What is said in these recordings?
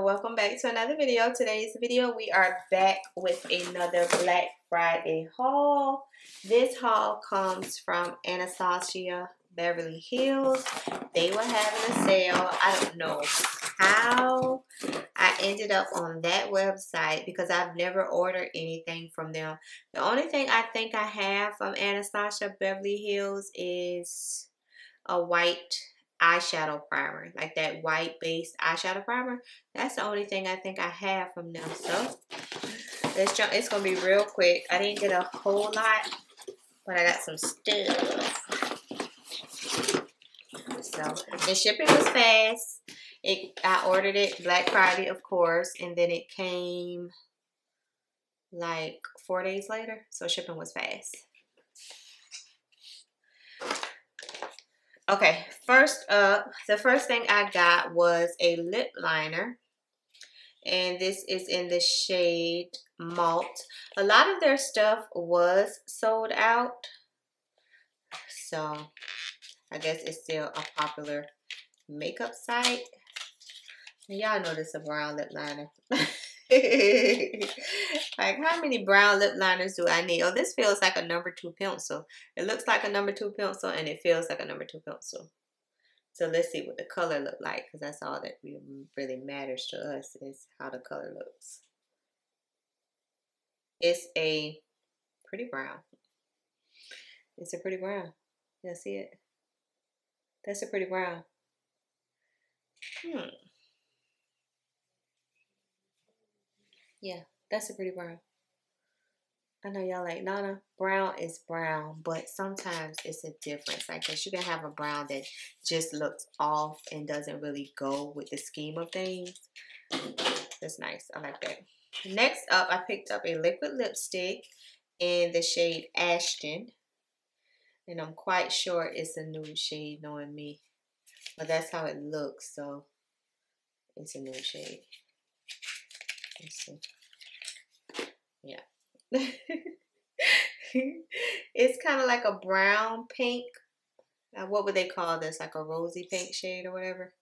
welcome back to another video. Today's video we are back with another black friday haul. This haul comes from anastasia beverly hills. They were having a sale. I don't know how i ended up on that website because i've never ordered anything from them. The only thing i think i have from anastasia beverly hills is a white eyeshadow primer, like that white base eyeshadow primer. That's the only thing I think I have from them. So let's jump. It's gonna be real quick. I didn't get a whole lot, but I got some stuff. So the shipping was fast. It I ordered it Black Friday, of course, and then it came like four days later. So shipping was fast. Okay, first up, the first thing I got was a lip liner. And this is in the shade Malt. A lot of their stuff was sold out. So, I guess it's still a popular makeup site. Y'all know this is a brown lip liner. like, how many brown lip liners do I need? Oh, this feels like a number two pencil. It looks like a number two pencil, and it feels like a number two pencil. So let's see what the color look like, because that's all that really matters to us is how the color looks. It's a pretty brown. It's a pretty brown. You see it? That's a pretty brown. Hmm. Yeah, that's a pretty brown. I know y'all like, Nana, brown is brown, but sometimes it's a difference. Like, cause you can have a brown that just looks off and doesn't really go with the scheme of things. That's nice. I like that. Next up, I picked up a liquid lipstick in the shade Ashton. And I'm quite sure it's a nude shade, knowing me. But that's how it looks, so it's a nude shade. See. Yeah. it's kind of like a brown pink. Now, what would they call this? Like a rosy pink shade or whatever?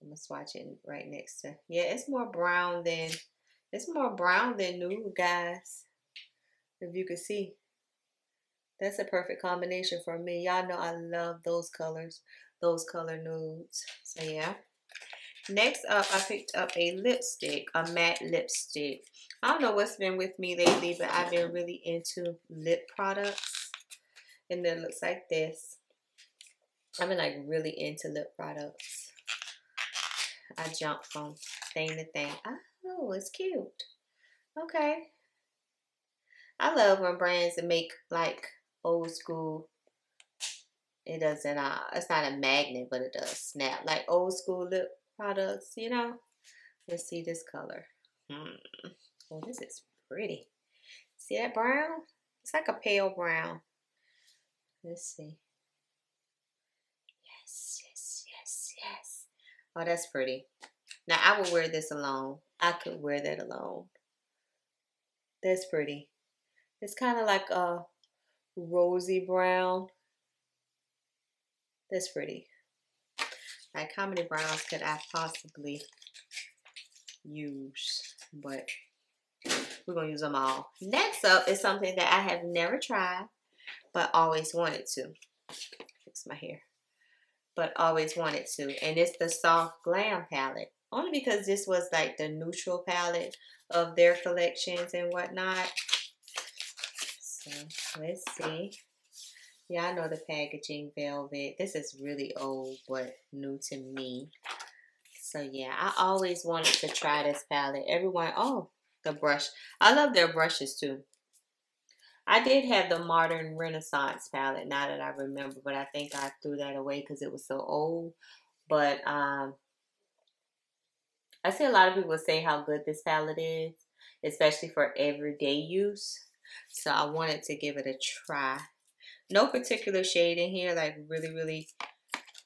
I'm gonna swatch it right next to. Yeah, it's more brown than it's more brown than nude, guys. If you can see, that's a perfect combination for me. Y'all know I love those colors, those color nudes. So yeah. Next up, I picked up a lipstick, a matte lipstick. I don't know what's been with me lately, but I've been really into lip products. And then it looks like this. I've been like really into lip products. I jump from thing to thing. Oh, it's cute. Okay. I love when brands make like old school it doesn't uh it's not a magnet but it does snap like old school lip products, you know. Let's see this color. Hmm. Oh, this is pretty. See that brown? It's like a pale brown. Let's see. Yes, yes, yes, yes. Oh, that's pretty. Now, I would wear this alone. I could wear that alone. That's pretty. It's kind of like a rosy brown. That's pretty. Like how many browns could I possibly use? But we're going to use them all. Next up is something that I have never tried, but always wanted to. Fix my hair. But always wanted to. And it's the Soft Glam palette. Only because this was like the neutral palette of their collections and whatnot. So let's see. Yeah, I know the packaging velvet. This is really old, but new to me. So yeah, I always wanted to try this palette. Everyone, oh, the brush. I love their brushes too. I did have the Modern Renaissance palette, now that I remember, but I think I threw that away because it was so old. But um, I see a lot of people say how good this palette is, especially for everyday use. So I wanted to give it a try. No particular shade in here, like really, really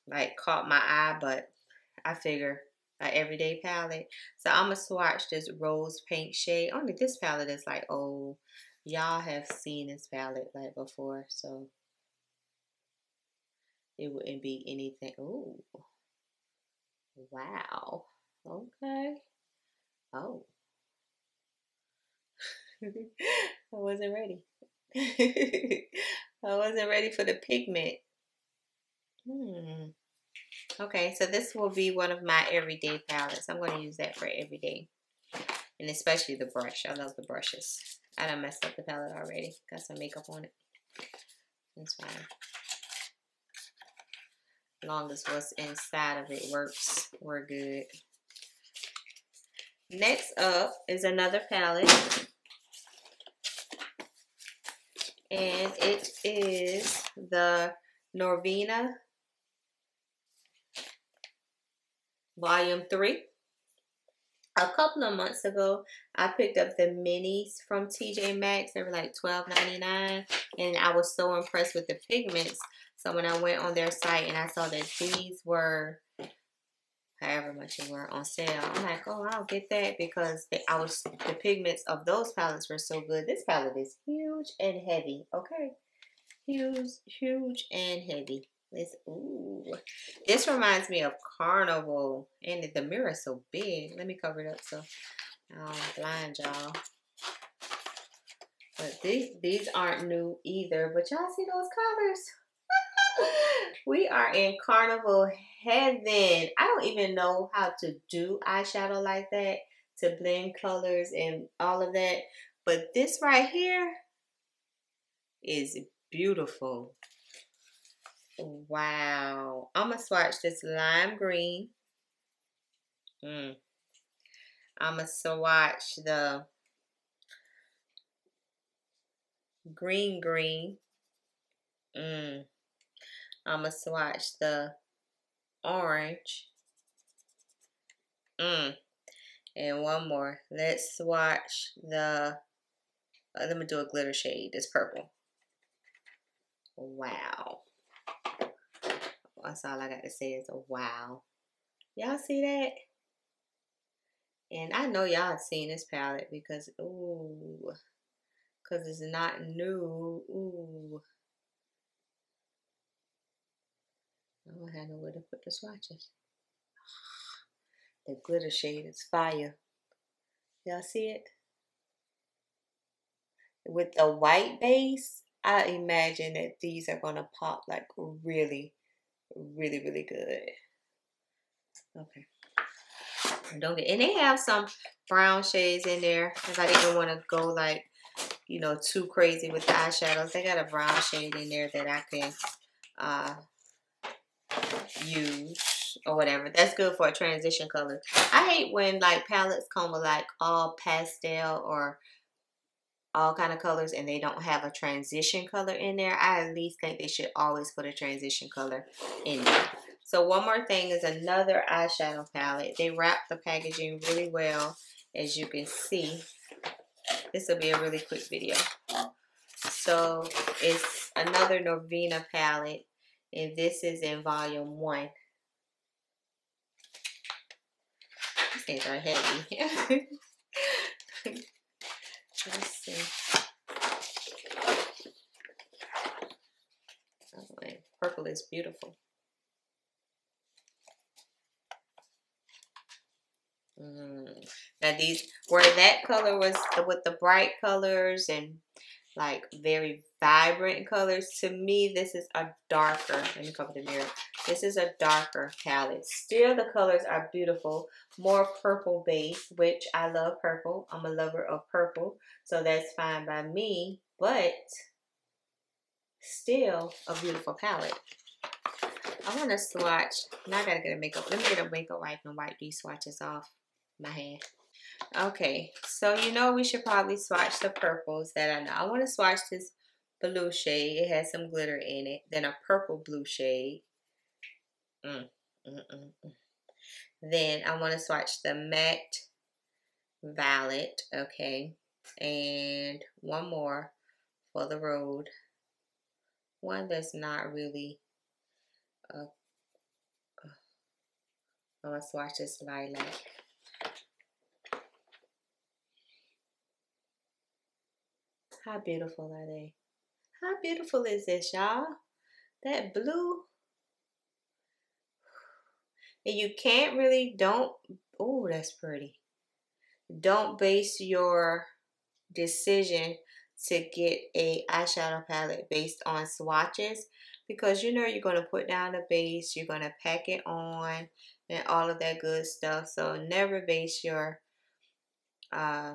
like caught my eye, but I figure an everyday palette. So I'm going to swatch this rose pink shade. Only this palette is like, oh, y'all have seen this palette like before, so it wouldn't be anything. Oh, wow. Okay. Oh. I wasn't ready. I wasn't ready for the pigment. Hmm. Okay, so this will be one of my everyday palettes. I'm going to use that for every day. And especially the brush. I love the brushes. I done messed up the palette already. Got some makeup on it. That's fine. Long as what's inside of it works, we're good. Next up is another palette. And it is the Norvina Volume 3. A couple of months ago, I picked up the minis from TJ Maxx. They were like $12.99. And I was so impressed with the pigments. So when I went on their site and I saw that these were however much they were on sale. I'm like, oh, I'll get that because the, I was the pigments of those palettes were so good. This palette is huge and heavy. Okay, huge, huge and heavy. This ooh, this reminds me of Carnival, and the mirror is so big. Let me cover it up so I don't blind y'all. But these these aren't new either. But y'all see those colors? we are in carnival heaven. I don't even know how to do eyeshadow like that to blend colors and all of that. But this right here is beautiful. Wow. I'm going to swatch this lime green. Mm. I'm going to swatch the green green. Mm. I'm going to swatch the orange. Mm. And one more. Let's swatch the, uh, let me do a glitter shade. It's purple. Wow. That's all I got to say is wow. Y'all see that? And I know y'all have seen this palette because, ooh, because it's not new. Ooh. I don't have nowhere to put the swatches. The glitter shade is fire. Y'all see it? With the white base, I imagine that these are going to pop like really, really, really good. Okay. Don't get, and they have some brown shades in there. If I didn't want to go like, you know, too crazy with the eyeshadows, they got a brown shade in there that I can uh, use or whatever. That's good for a transition color. I hate when like palettes come with like all pastel or all kind of colors and they don't have a transition color in there. I at least think they should always put a transition color in there. So one more thing is another eyeshadow palette. They wrap the packaging really well as you can see. This will be a really quick video. So it's another Norvina palette and this is in volume one. These things are heavy. Let's see. Oh, purple is beautiful. Mm. Now these, where that color was with the bright colors and like very vibrant colors. To me, this is a darker, let me cover the mirror. This is a darker palette. Still, the colors are beautiful. More purple base, which I love purple. I'm a lover of purple, so that's fine by me. But still a beautiful palette. I want to swatch. Now I gotta get a makeup. Let me get a makeup wipe and wipe these swatches off my hand. Okay, so you know we should probably swatch the purples that I know. I want to swatch this blue shade. It has some glitter in it. Then a purple blue shade. Mm, mm, mm, mm. then I want to swatch the matte violet. Okay, and one more for the road. One that's not really. Uh, uh, I'm gonna swatch this lilac. How beautiful are they? How beautiful is this, y'all? That blue. And you can't really, don't oh, that's pretty. Don't base your decision to get a eyeshadow palette based on swatches because you know you're going to put down the base, you're going to pack it on and all of that good stuff. So never base your uh,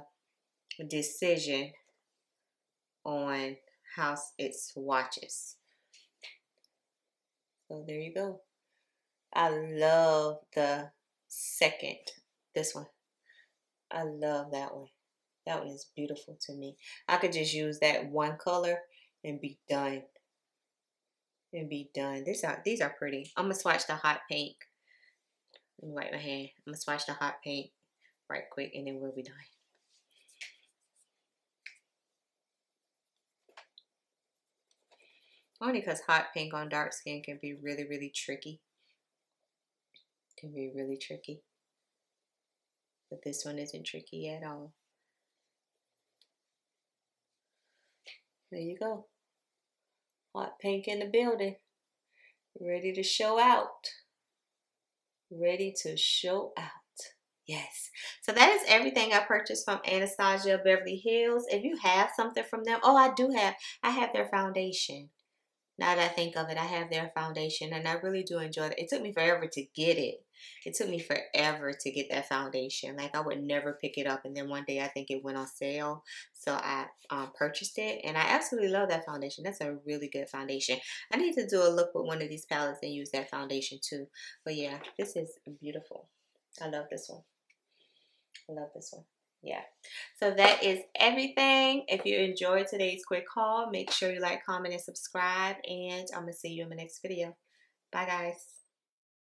decision on how it swatches. So there you go. I love the second, this one. I love that one. That one is beautiful to me. I could just use that one color and be done. And be done. These are these are pretty. I'm gonna swatch the hot pink. Let me wipe my hand. I'm gonna swatch the hot pink right quick and then we'll be done. Only because hot pink on dark skin can be really, really tricky. Can be really tricky. But this one isn't tricky at all. There you go. Hot pink in the building. Ready to show out. Ready to show out. Yes. So that is everything I purchased from Anastasia Beverly Hills. If you have something from them, oh, I do have. I have their foundation now that I think of it, I have their foundation and I really do enjoy it. It took me forever to get it. It took me forever to get that foundation. Like I would never pick it up and then one day I think it went on sale. So I um, purchased it and I absolutely love that foundation. That's a really good foundation. I need to do a look with one of these palettes and use that foundation too. But yeah, this is beautiful. I love this one. I love this one yeah. So that is everything. If you enjoyed today's quick haul, make sure you like, comment, and subscribe. And I'm to see you in my next video. Bye, guys.